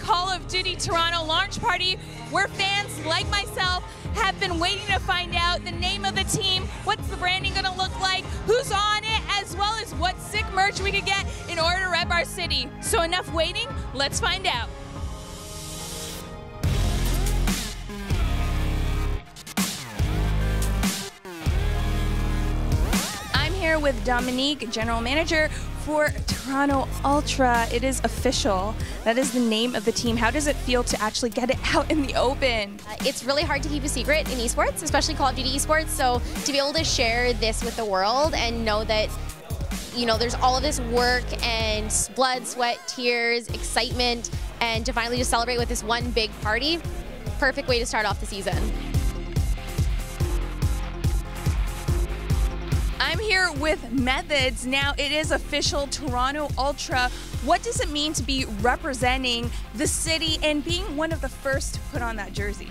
Call of Duty Toronto launch party where fans like myself have been waiting to find out the name of the team, what's the branding to look like, who's on it, as well as what sick merch we could get in order to rep our city. So enough waiting, let's find out. I'm here with Dominique, General Manager for Toronto Ultra. It is official. That is the name of the team. How does it feel to actually get it out in the open? Uh, it's really hard to keep a secret in esports, especially Call of Duty esports. So to be able to share this with the world and know that you know there's all of this work and blood, sweat, tears, excitement, and to finally just celebrate with this one big party, perfect way to start off the season. I'm here with Methodz. Now it is official Toronto Ultra. What does it mean to be representing the city and being one of the first to put on that jersey?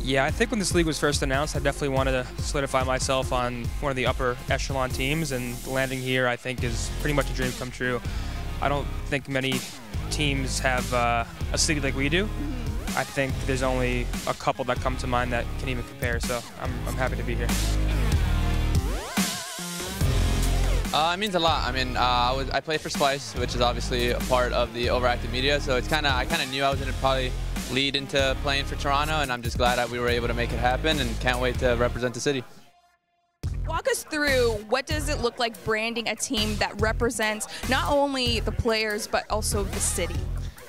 Yeah, I think when this league was first announced, I definitely wanted to solidify myself on one of the upper echelon teams, and landing here, I think, is pretty much a dream come true. I don't think many teams have uh, a city like we do. I think there's only a couple that come to mind that can even compare, so I'm, I'm happy to be here. Uh, it means a lot. I mean, uh, I, was, I play for Splyce, which is obviously a part of the overactive media. So it's kind of I kind of knew I was going to probably lead into playing for Toronto, and I'm just glad that we were able to make it happen, and can't wait to represent the city. Walk us through what does it look like branding a team that represents not only the players but also the city.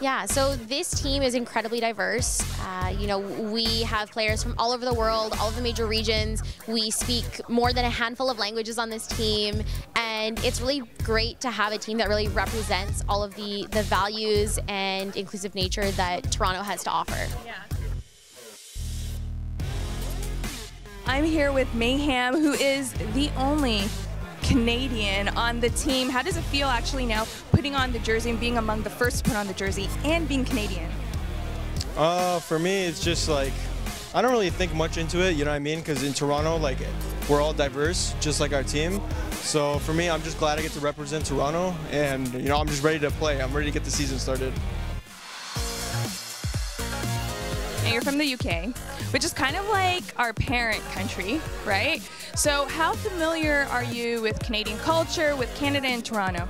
Yeah, so this team is incredibly diverse. Uh, you know, we have players from all over the world, all of the major regions. We speak more than a handful of languages on this team, and it's really great to have a team that really represents all of the, the values and inclusive nature that Toronto has to offer. Yeah. I'm here with Mayhem, who is the only Canadian on the team. How does it feel actually now putting on the jersey and being among the first to put on the jersey and being Canadian? Uh, for me, it's just like I don't really think much into it. You know what I mean? Because in Toronto, like we're all diverse, just like our team. So for me, I'm just glad I get to represent Toronto, and you know I'm just ready to play. I'm ready to get the season started. And you're from the UK, which is kind of like our parent country, right? So how familiar are you with Canadian culture, with Canada and Toronto?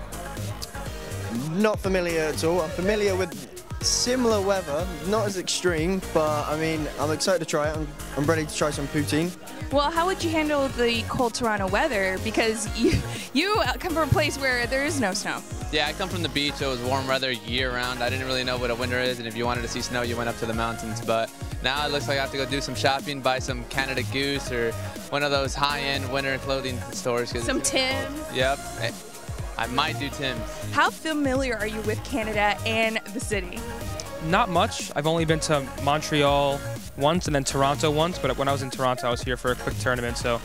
Not familiar at all. I'm familiar with similar weather, not as extreme, but I mean, I'm excited to try it. I'm, I'm ready to try some poutine. Well, how would you handle the cold Toronto weather? Because you, you come from a place where there is no snow. Yeah, I come from the beach, so it was warm weather year round. I didn't really know what a winter is, and if you wanted to see snow, you went up to the mountains. But now it looks like I have to go do some shopping, buy some Canada Goose or one of those high-end winter clothing stores. Some Tim's. Yep. I might do Tim's. How familiar are you with Canada and the city? Not much. I've only been to Montreal once and then Toronto once, but when I was in Toronto, I was here for a quick tournament, so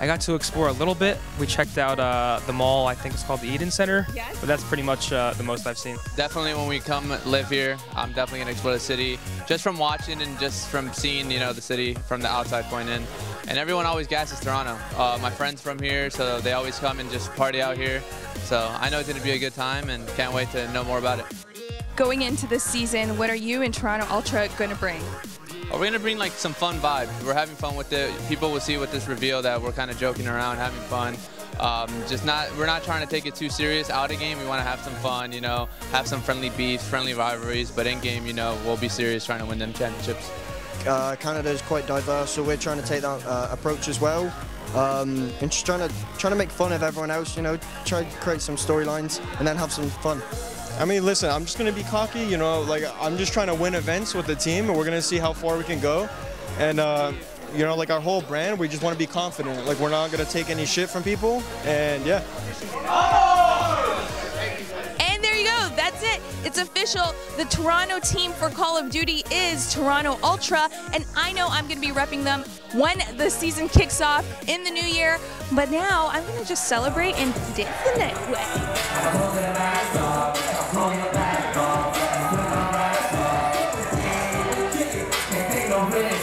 I got to explore a little bit. We checked out uh, the mall, I think it's called the Eaton Centre, yes. but that's pretty much uh, the most I've seen. Definitely when we come live here, I'm definitely going to explore the city, just from watching and just from seeing, you know, the city from the outside point in. And everyone always gasses Toronto. Uh, my friends from here, so they always come and just party out here. So I know it's going to be a good time and can't wait to know more about it. Going into this season, what are you and Toronto Ultra going to bring? we're going to bring like some fun vibes. We're having fun with it. People will see with this reveal that we're kind of joking around, having fun. Um, just not, we're not trying to take it too serious out of game. We want to have some fun, you know, have some friendly beefs, friendly rivalries. But in game, you know, we'll be serious trying to win them championships. Uh, Canada is quite diverse, so we're trying to take that uh, approach as well. Um, and just trying to trying to make fun of everyone else, you know, try to create some storylines and then have some fun. I mean, listen, I'm just gonna be cocky, you know, like I'm just trying to win events with the team, and we're gonna see how far we can go. And uh, you know, like our whole brand, we just want to be confident. Like we're not gonna take any shit from people, and yeah. And there you go. That's it. It's official. The Toronto team for Call of Duty is Toronto Ultra, and I know I'm going to be repping them when the season kicks off in the new year. But now I'm going to just celebrate and dance the night away. hombres